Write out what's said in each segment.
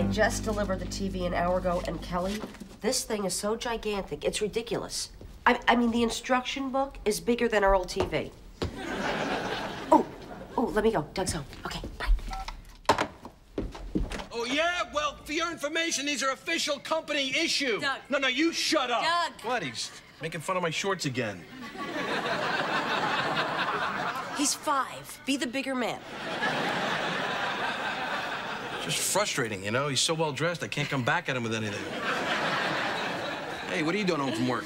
They just delivered the TV an hour ago, and Kelly, this thing is so gigantic, it's ridiculous. I, I mean, the instruction book is bigger than our old TV. Oh, oh, let me go. Doug's home. Okay, bye. Oh, yeah? Well, for your information, these are official company issue. Doug. No, no, you shut up. Doug. What? He's making fun of my shorts again. He's five. Be the bigger man. Just frustrating, you know? He's so well dressed, I can't come back at him with anything. hey, what are you doing home from work?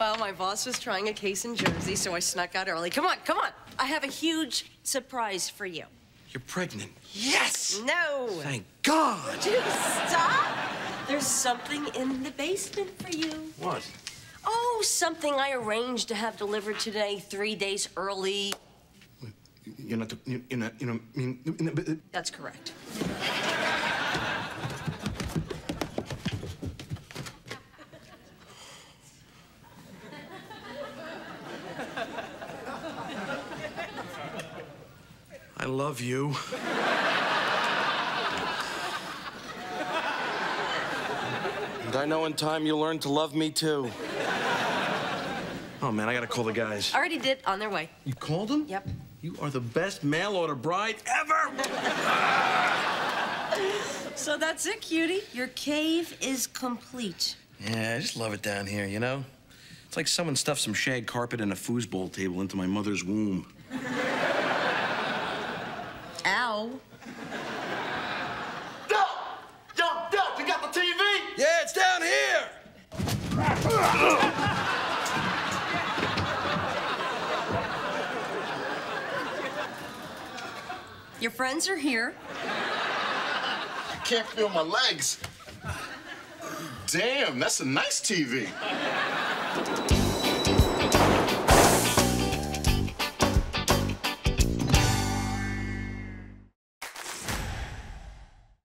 Well, my boss was trying a case in Jersey, so I snuck out early. Come on, come on. I have a huge surprise for you. You're pregnant. Yes! No. Thank God! Stop. There's something in the basement for you. What? Oh, something I arranged to have delivered today, three days early. You're not, you're not, you know, I mean, That's correct. I love you. and I know in time you'll learn to love me too. Oh man, I gotta call the guys. Already did, on their way. You called them? Yep. You are the best mail order bride ever! So that's it, cutie. Your cave is complete. Yeah, I just love it down here, you know? It's like someone stuffed some shag carpet and a foosball table into my mother's womb. Ow. Doug! Yo, Doug, you got the TV? Yeah, it's down here! Your friends are here. I can't feel my legs. Damn, that's a nice TV.